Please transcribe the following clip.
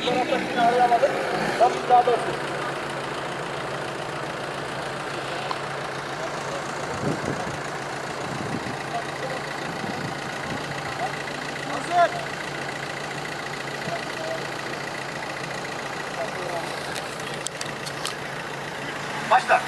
Bu tarafta seni arayamadık. Tam daha da Hazır. Başla.